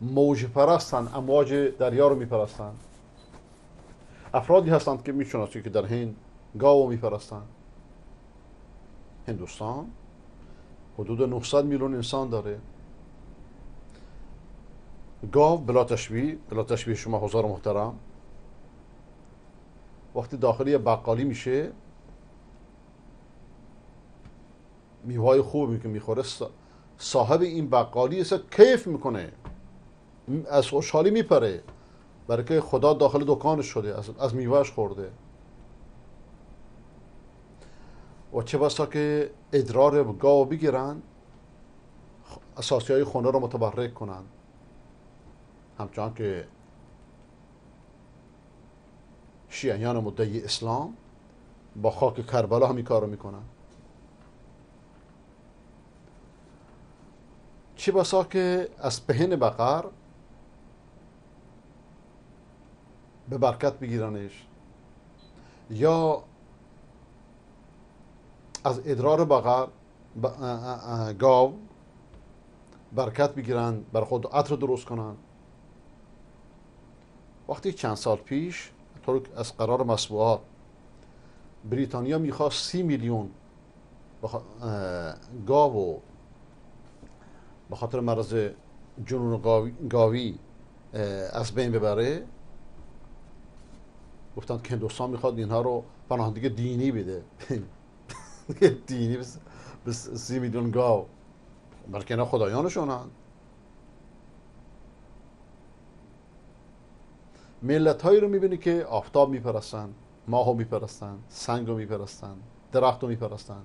[SPEAKER 1] موج پرستن امواج دریا رو میپرستن. افرادی هستند که می‌شناسید که در هند گاو میپرستن. هندوستان حدود 900 میلیون انسان داره. گاو بلا تشبیه بلا تشبیه شما حضار محترم. وقتی داخلی بقالی میشه میوهای خوبی که می‌خوره صاحب این بقالی است کیف می‌کنه. از خوشحالی میپره. برای خدا داخل دکانش شده از, میوهش خورده. و چه بسا که ادرار گاو بگیرن اساسی های خونه رو متبرک کنن. همچنان که شیعیان مدعی اسلام با خاک کربلا هم این کارو می‌کنن. چه بسا که از پهن بقر به برکت بگیرنش؟ یا از ادرار بقر گاو برکت بگیرن بر خود عطر درست کنن؟ وقتی چند سال پیش طور از قرار مسبوعات بریتانیا می‌خواست سی میلیون گاو و به خاطر مرض جنون گاوی, از بین ببره. گفتن که هندوستان می‌خواد اینها رو پناهندگی دینی بده. دینی به سی میلیون گاو. بلکه اینا خدایانشونن ملت هایی رو می‌بینی که آفتاب میپرستن ماه رو میپرستن سنگ رو میپرستن درخت رو میپرستن.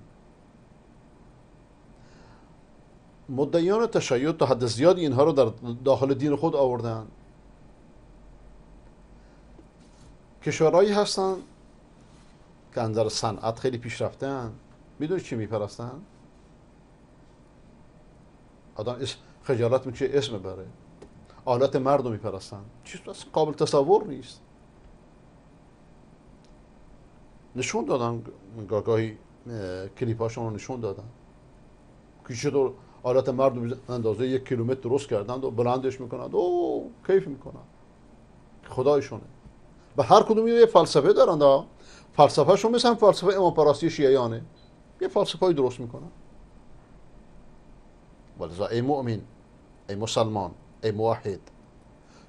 [SPEAKER 1] مدعیان تشیع تا حد زیادی اینها رو در داخل دین خود آوردن. کشورهایی هستن که انظر صنعت خیلی پیشرفتن می‌دونی چی میپرستن؟ آدم خجالت میشه اسم بره آلت مرد رو میپرستن. چیز قابل تصور نیست. نشون دادن گاهی کلیپاشون رو نشون دادن. که چطور آلت مرد اندازه یک کیلومتر درست کردند و بلندش می‌کنند. او کیف می‌کنن. خدایشونه. و هر کدوم یه فلسفه دارن فلسفه شون مثل فلسفه امام پرستی شیعیانه. یه فلسفه درست می‌کنن. ولذا ای مؤمن ای مسلمان ای موحد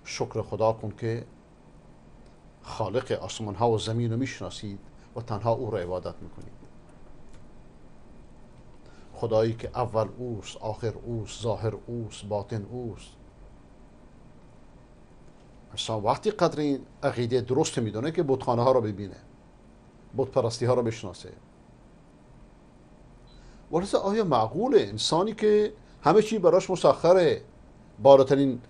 [SPEAKER 1] شکر خدا کن که خالق آسمان ها و زمین رو می‌شناسید و تنها او را عبادت می‌کنید. خدایی که اول اوست آخر اوست ظاهر اوست باطن اوست. انسان وقتی قدر این عقیده درست می‌دونه که بتخانه ها رو ببینه بت پرستی ها رو بشناسه. ولذا آیا معقوله انسانی که همه چی براش مسخره بالاترین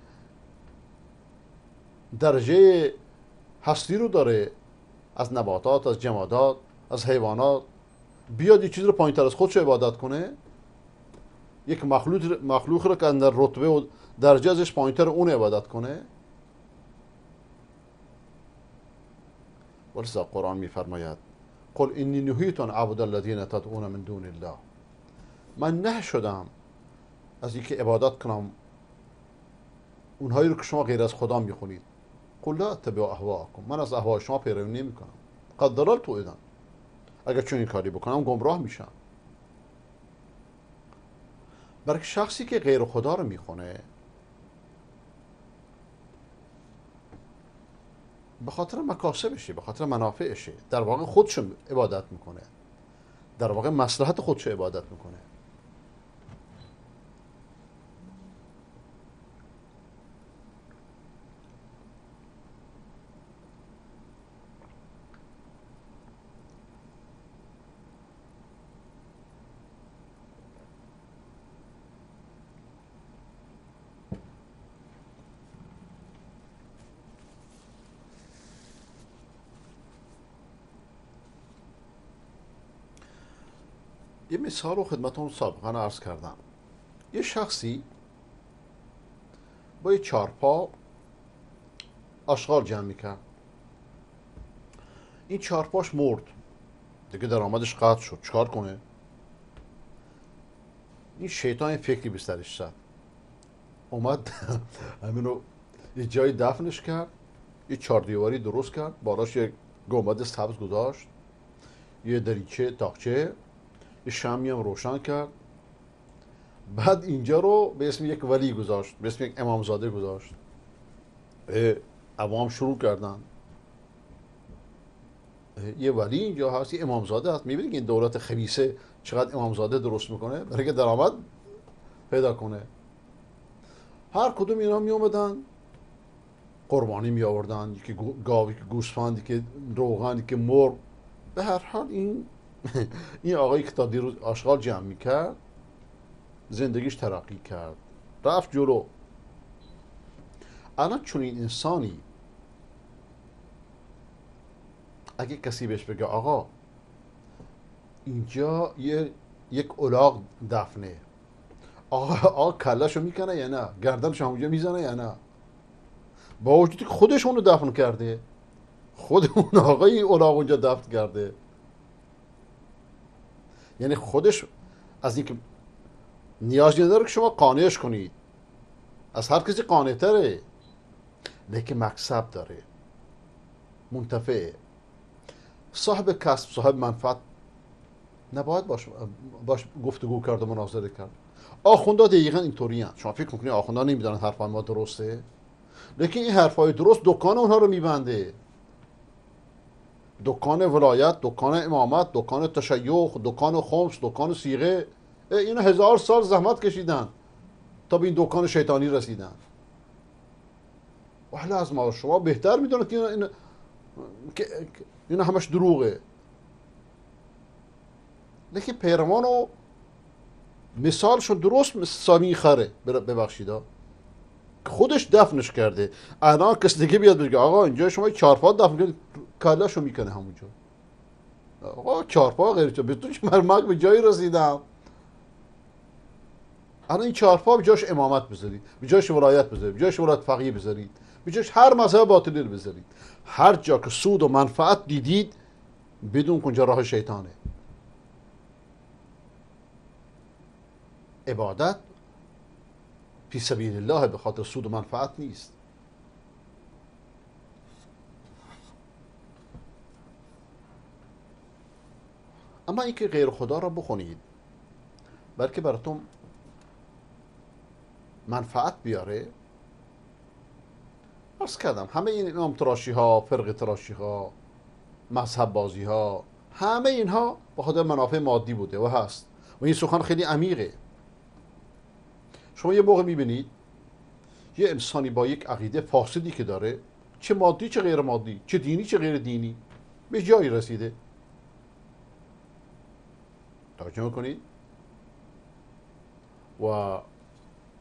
[SPEAKER 1] درجه هستی رو داره از نباتات از جمادات از حیوانات بیاد یه چیز رو پایین تر از خودش عبادت کنه یک مخلوق مخلوق رو که در رتبه و درجه ازش پایین تر اون عبادت کنه. ولذا قرآن میفرماید قل اینی نهیت عن عبد الذین تدعون من دون الله. من نه شدم از اینکه عبادت کنم اونهایی رو که شما غیر از خدا می‌خونید. قل لا اتبع اهواءکم. من از اهوای شما پیروی نمی‌کنم. قد تو ایدن اگر چون این کاری بکنم گمراه میشم. برای شخصی که غیر خدا رو می‌خونه به خاطر مکاسبشه به خاطر منافعشه. در واقع خودش عبادت می‌کنه. در واقع مصلحت خودش عبادت می‌کنه یه مثال رو خدمتون سابقا عرض کردم. یه شخصی با یه چارپا آشغال جمع می‌کرد. این چارپاش مرد. دیگه درآمدش قطع شد. چکار کنه؟ این شیطان فکری به سرش زد. اومد همین رو یه جای دفنش کرد. یه چهار دیواری درست کرد. بالاش یه گمبد سبز گذاشت. یه دریچه تاقچه. شمی هم روشن کرد. بعد اینجا رو به اسم یک ولی گذاشت به اسم یک امامزاده گذاشت. عوام شروع کردن. یه ولی اینجا هست یه امامزاده هست. می‌بینید این دولت خبیسه چقدر امامزاده درست می‌کنه؟ برای که درآمد پیدا کنه. هر کدوم اینا می اومدن قربانی می آوردن یکی گاوی که گوسفندی که روغنی که مرغ. به هر حال این این آقایی که تا دیروز آشغال جمع می‌کرد زندگیش ترقی کرد. رفت جلو. الان چون این انسانی اگه کسی بهش بگه آقا اینجا یه یک الاغ دفنه. آقا, آقا کلشو می‌کنه یا نه؟ گردنش همونجا می‌زنه یا نه؟ با وجودی که خودش اونو دفن کرده. خود اون آقای این الاغ اونجا دفن کرده. یعنی خودش از اینکه نیاز نداره که شما قانعش کنید. از هر کسی قانع تره لیکن مکسب داره. منتفعه صاحب کسب صاحب منفعت نباید باش, باش گفتگو کرد و مناظره کرد. آخوندا دقیقا اینطوری شما فکر می‌کنید آخوندا نمی‌دونن حرفای ما درسته؟ لیکن این حرفای درست دکان اونها رو میبنده. دکان ولایت دکان امامت دکان تشیخ دکان خمس دکان سیغه این هزار سال زحمت کشیدن تا به این دکان شیطانی رسیدن. و از ما شما بهتر می‌دونید که این, این همش دروغه. لیکن پیروان و مثالشون درست سامی خره ببخشید خودش دفنش کرده. الان کسی دیگه بیاد بگه آقا اینجا شما چارپا دفن کردید. کلاشو می‌کنه همونجا. آقا چارپا غیر تو. بتون که مرمک به جایی رسیدم. الان این چارپا به جاش امامت بذارید. به جاش ولایت بذارید. به جاش ولایت فقیه بذارید. به جاش هر مذهب باطلی رو بذارید. هر جا که سود و منفعت دیدید بدون کنجا راه شیطانه. عبادت فی سبیل الله به خاطر سود و منفعت نیست. اما اینکه غیر خدا را بخونید بلکه براتون منفعت بیاره. ارز کردم همه این امام تراشی ها فرق تراشی ها مذهب بازی ها همه اینها به خاطر منافع مادی بوده و هست. و این سخن خیلی عمیقه. شما یه موقع می‌بینید یه انسانی با یک عقیده فاسدی که داره چه مادی چه غیر مادی چه دینی چه غیر دینی به جایی رسیده. توجه کنید و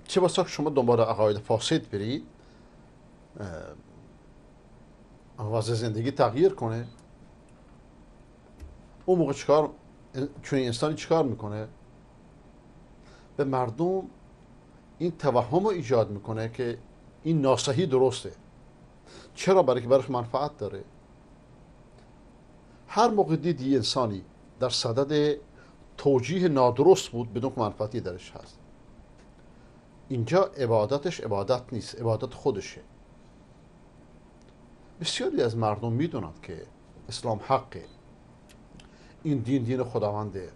[SPEAKER 1] چه بسا شما دنبال عقاید فاسد برید وضع زندگی تغییر کنه اون موقع چکار چون انسانی چیکار می‌کنه؟ به مردم این توهم رو ایجاد می‌کنه که این ناسحی درسته. چرا؟ برای که برش منفعت داره. هر موقع دیدی انسانی در صدد توجیه نادرست بود بدون که منفعتی درش هست. اینجا عبادتش عبادت نیست عبادت خودشه. بسیاری از مردم می‌دونند که اسلام حقه. این دین دین خداونده.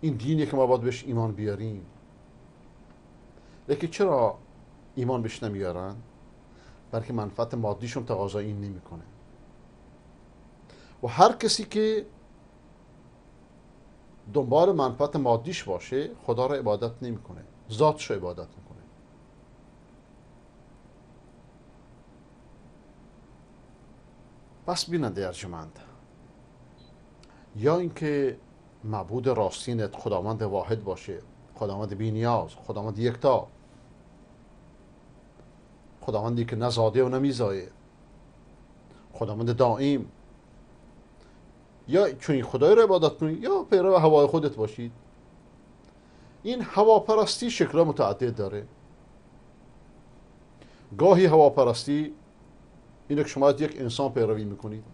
[SPEAKER 1] این دینی که ما باید بهش ایمان بیاریم. لیکن چرا ایمان بهش نمیارن؟ بلکه منفعت مادیشون تقاضا این نمی‌کنه. و هر کسی که دنبال منفعت مادیش باشه خدا را عبادت نمی‌کنه. ذاتش رو عبادت می‌کنه. پس بیننده ارجمند یا اینکه معبود راستینت خداوند واحد باشه خداوند بی نیاز خداوند یکتا. خداوندی که نزاده و نمیزایه خداوند دائم. یا چون خدای رو عبادت کنید یا پیرو هوای خودت باشید. این هواپرستی شکل متعدد داره. گاهی هواپرستی اینه که شما یک انسان پیروی می‌کنید.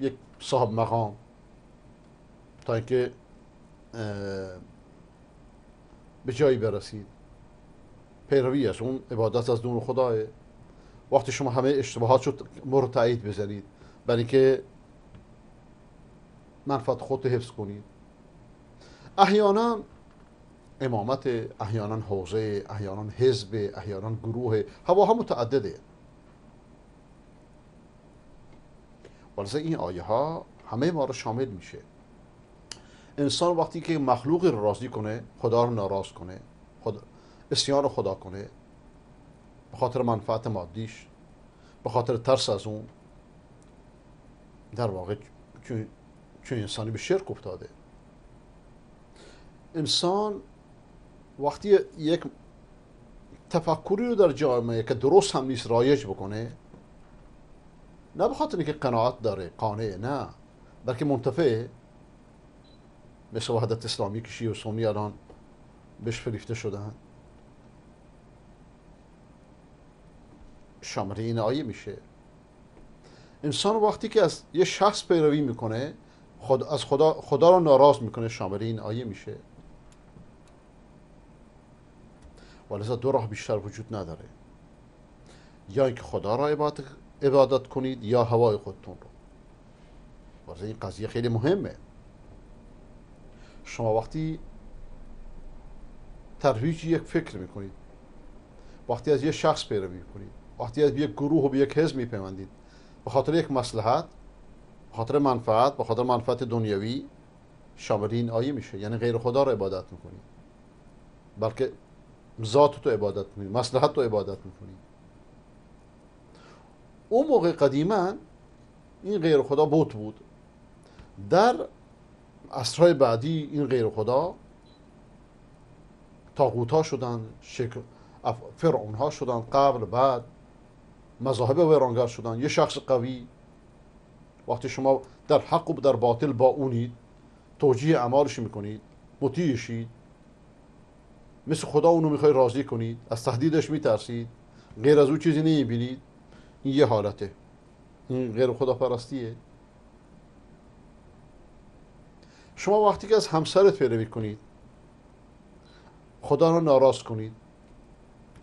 [SPEAKER 1] یک صاحب مقام. تا اینکه به جایی برسید. پیروی است. اون عبادت از دون خداه وقتی شما همه اشتباهات شد مورد تایید بزنید. برای اینکه منفعت خود حفظ کنید. احیانا امامت احیانا حوزه احیانا حزب احیانا گروه هواها متعدده. ولذا این آیه ها همه ما رو شامل میشه. انسان وقتی که مخلوق رو راضی کنه خدا رو ناراض کنه خدا اسیان خدا کنه به خاطر منفعت مادیش به خاطر ترس از اون در واقع چون, انسانی به شرک افتاده. انسان وقتی یک تفکری رو در جامعه که درست هم نیست رایج بکنه نه به خاطر اینکه قناعت داره قانع نه بلکه منتفع مثل وحدت اسلامی که شیعه و سنی الان بهش فریفته شدن. شامل این آیه میشه. انسان وقتی که از یه شخص پیروی می‌کنه خود از خدا خدا رو ناراض می‌کنه شامل این آیه میشه. ولذا دو راه بیشتر وجود نداره. یا اینکه خدا را عبادت, کنید یا هوای خودتون رو. واسه این قضیه خیلی مهمه. شما وقتی ترویج یک فکر می‌کنید وقتی از یک شخص پیروی کنید وقتی از یک گروه و به یک حزب میپیوندید به خاطر یک مصلحت به خاطر منفعت به خاطر منفعت دنیوی شامل این آیه میشه. یعنی غیر خدا رو عبادت می‌کنید بلکه ذات تو عبادت می‌کنید مصلحت تو عبادت می‌کنید اون موقع قدیما این غیر خدا بوت بود. در عصرهای بعدی این غیر خدا تاغوت ها شدن شکل فرعون ها شدن قبل بعد. مذاهب ویرانگر شدن. یه شخص قوی. وقتی شما در حق و در باطل با اونید توجیه اعمالش می‌کنید مطیعشید مثل خدا اونو می‌خوای راضی کنید از تهدیدش میترسید غیر از او چیزی نمی‌بینید. این یه حالته. این غیر خدا پرستیه شما وقتی که از همسرت پیروی کنید خدا را ناراض کنید.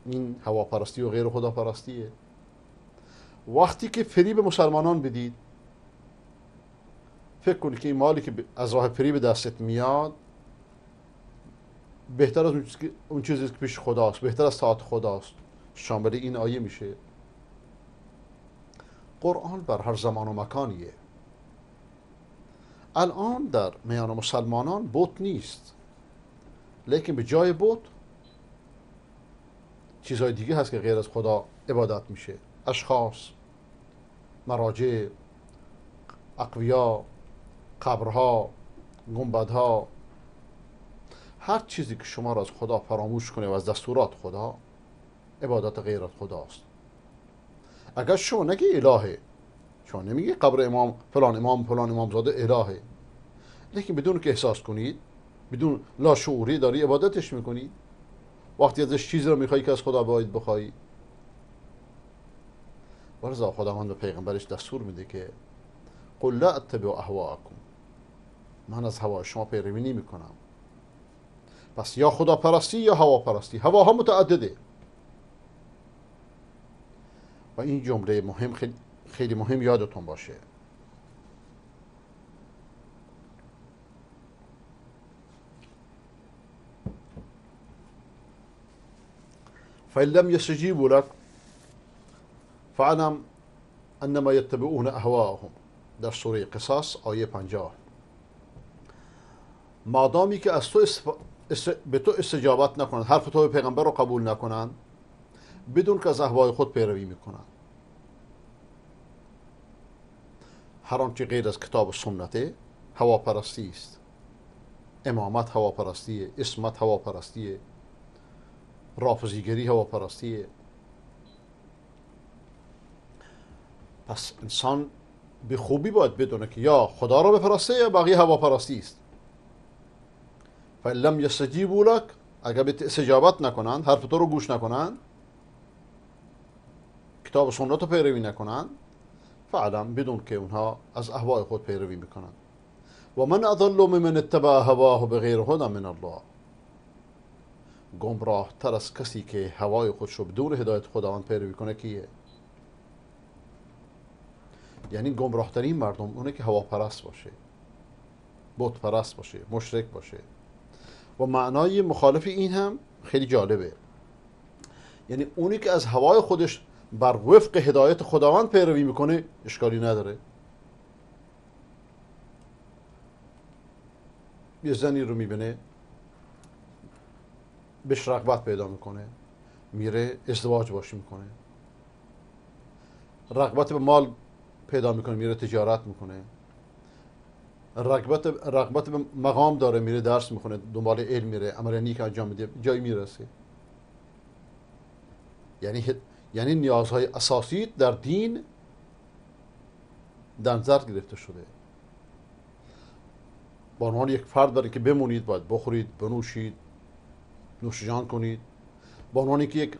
[SPEAKER 1] این هواپرستی و غیر خدا پرستیه وقتی که فریب مسلمانان بدید فکر کنید که این مالی که از راه فریب دستت میاد بهتر از اون چیزی که پیش خداست بهتر از طاعت خداست. شامل این آیه میشه. قرآن بر هر زمان و مکانیه. الان در میان مسلمانان بوت نیست. لیکن به جای بوت چیزهای دیگه هست که غیر از خدا عبادت میشه. اشخاص مراجع اقویا قبرها گنبدها هر چیزی که شما را از خدا فراموش کنه و از دستورات خدا عبادت غیر از خداست. اگر شما نگی الهه شما نمیگی قبر امام فلان امام فلان امام زاده الهه. لیکن بدون که احساس کنید بدون لاشعوری داری عبادتش می‌کنی. وقتی ازش چیزی رو میخوایی که از خدا باید بخوایی ورزا خداوند به پیغمبرش دستور میده که قل لا اتبع اهواءکم. من از هوا شما پیروی نمی کنم پس یا خدا پرستی یا هوا پرستی هواها متعدده. و این جمله مهم خیلی, مهم یادتون باشه. فإن لم يستجيبوا فاعلم انما يتبعون اهواءهم در سوره قصاص آیه 50 مادامی که از تو به تو استجابت نکنند حرف تو پیغمبر رو قبول نکنند بدون که از اهوای خود پیروی می‌کنند. هر آنچه غیر از کتاب و سنته هواپرستی است. امامت هواپرستیه اسمت هواپرستیه رافضیگری هواپرستیه. پس انسان به خوبی باید بدونه که یا خدا را بپرسته یا بقیه هواپرستی است. فلم لم یستجیبوا لک اگر به استجابت نکنند حرف تو رو گوش نکنند کتاب سنت رو پیروی نکنند فعلم بدون که اونها از اهوای خود پیروی می‌کنند. و من اضل ممن اتبع هواه بغیر هدى من الله. گمراه تر از کسی که هوای خودش رو بدون هدایت خداوند پیروی کنه کیه؟ یعنی گمراه ترین مردم اونه که هوا پرست باشه. بت پرست باشه مشرک باشه. و معنای مخالف این هم خیلی جالبه. یعنی اونی که از هوای خودش بر وفق هدایت خداوند پیروی می‌کنه اشکالی نداره. یه زنی رو می‌بینه بهش رغبت پیدا می‌کنه میره ازدواج باش می‌کنه. رغبت به مال پیدا می‌کنه میره تجارت می‌کنه. رغبت رغبت به مقام داره میره درس می‌کنه دنبال علم میره عمل نیک انجام میده جایی می‌رسه. یعنی یعنی نیازهای اساسی در دین در نظر گرفته شده. با عنوان یک فرد برای که بمونید باید بخورید بنوشید نوشجان کنید. با عنوان که یک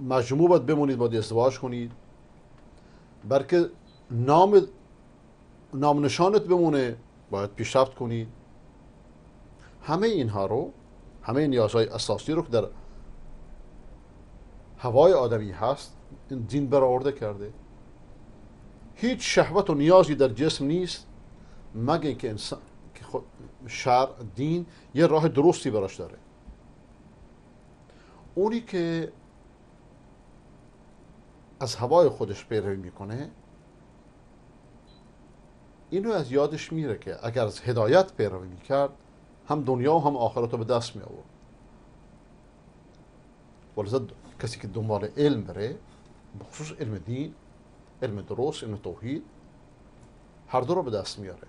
[SPEAKER 1] مجموع باید بمونید باید ازدواج کنید. بلکه نام نام نشانت بمونه باید پیشرفت کنید همه اینها رو همه نیازهای اساسی رو که در هوای آدمی هست این دین برآورده کرده. هیچ شهوت و نیازی در جسم نیست مگه اینکه انسان که خود شر دین یه راه درستی براش داره. اونی که از هوای خودش پیروی می‌کنه اینو از یادش میره که اگر از هدایت پیروی می‌کرد هم دنیا و هم آخرت رو به دست می آورد ولذا کسی که دنبال علم بره بخصوص علم دین علم درست علم توحید هر دو رو به دست میاره.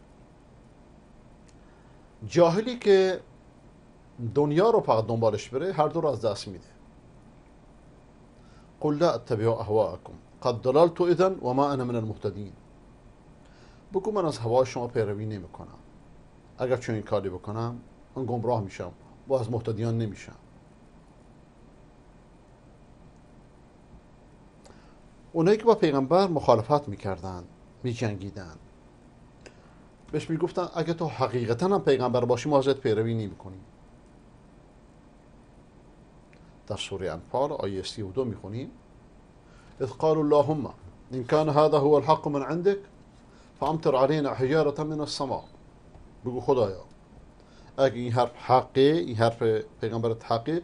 [SPEAKER 1] جاهلی که دنیا رو فقط دنبالش بره هر دو رو از دست میده. قل لا اتبع اهواءكم قد ضللت اذا وما انا من المهتدین. بگو من از هوای شما پیروی نمی کنم اگر چون این کاری بکنم من گمراه میشم. و از محتدیان نمیشم. اونایی که با پیغمبر مخالفت می‌کردن میجنگیدن بهش می‌گفتن اگه تو حقیقتا هم پیغمبر باشی ما ازت پیروی نمی‌کنیم. در سوره انفال آیه 32 می‌خونیم. اذ قالوا اللهم ان كان هذا هو الحق من عندك فأمطر علينا حجارة من السماء. بگو خدایا اگه این حرف حقه این حرف پیغمبرت حقه